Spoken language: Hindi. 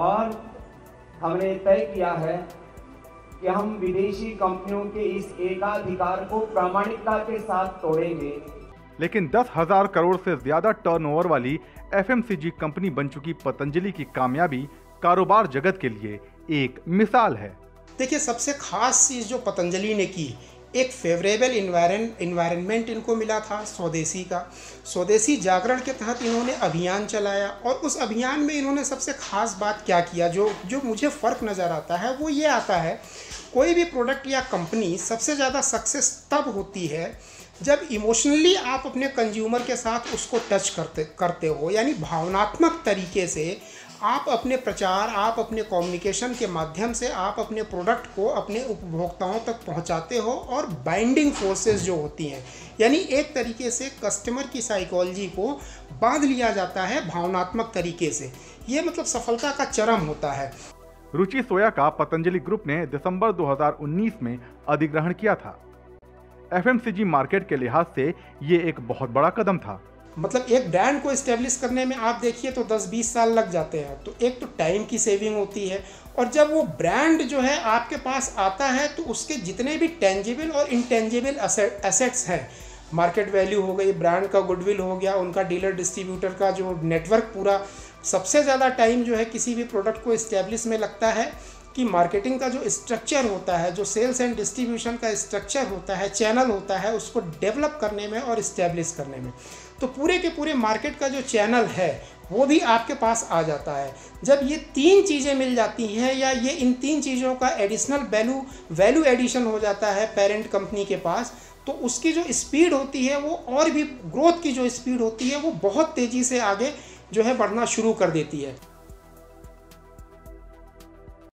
और हमने तय किया है कि हम विदेशी कंपनियों के इस एकाधिकार को प्रामाणिकता के साथ तोड़ेंगे। लेकिन दस हज़ार करोड़ से ज़्यादा टर्नओवर वाली एफएमसीजी कंपनी बन चुकी पतंजलि की कामयाबी कारोबार जगत के लिए एक मिसाल है। देखिए सबसे खास चीज़ जो पतंजलि ने की एक फेवरेबल इन्वायरमेंट इनको मिला था, स्वदेशी का। स्वदेशी जागरण के तहत इन्होंने अभियान चलाया और उस अभियान में इन्होंने सबसे खास बात क्या किया, जो जो मुझे फ़र्क नज़र आता है, वो ये आता है, कोई भी प्रोडक्ट या कंपनी सबसे ज़्यादा सक्सेस तब होती है, जब इमोशनली आप अपने कंज्यूमर के साथ उसको टच करते करते हो, यानी भावनात्मक तरीके से आप अपने प्रचार, आप अपने कम्युनिकेशन के माध्यम से आप अपने प्रोडक्ट को अपने उपभोक्ताओं तक पहुंचाते हो और बाइंडिंग फोर्सेस जो होती हैं, यानी एक तरीके से कस्टमर की साइकोलॉजी को बाँध लिया जाता है भावनात्मक तरीके से। ये मतलब सफलता का चरम होता है। रुचि सोया का पतंजलि ग्रुप ने दिसंबर 2019 में अधिग्रहण किया था। एफएमसीजी मार्केट के लिहाज से ये एक बहुत बड़ा कदम था। मतलब एक ब्रांड को इस्टेब्लिश करने में आप देखिए तो 10-20 साल लग जाते हैं। तो एक तो टाइम की सेविंग होती है और जब वो ब्रांड जो है आपके पास आता है तो उसके जितने भी टेंजिबल और इंटेंजिबल एसेट्स हैं। मार्केट वैल्यू हो गई ब्रांड का गुडविल हो गया, उनका डीलर डिस्ट्रीब्यूटर का जो नेटवर्क पूरा सबसे ज़्यादा टाइम जो है किसी भी प्रोडक्ट को इस्टेब्लिश में लगता है। कि मार्केटिंग का जो स्ट्रक्चर होता है, जो सेल्स एंड डिस्ट्रीब्यूशन का स्ट्रक्चर होता है चैनल होता है, उसको डेवलप करने में और इस्टेब्लिश करने में। तो पूरे के पूरे मार्केट का जो चैनल है, वो भी आपके पास आ जाता है। जब ये तीन चीज़ें मिल जाती हैं या ये इन तीन चीज़ों का एडिशनल वैल्यू वैल्यू एडिशन हो जाता है पेरेंट कंपनी के पास तो उसकी जो स्पीड होती है, वो और भी ग्रोथ की जो स्पीड होती है, वो बहुत तेज़ी से आगे जो है बढ़ना शुरू कर देती है।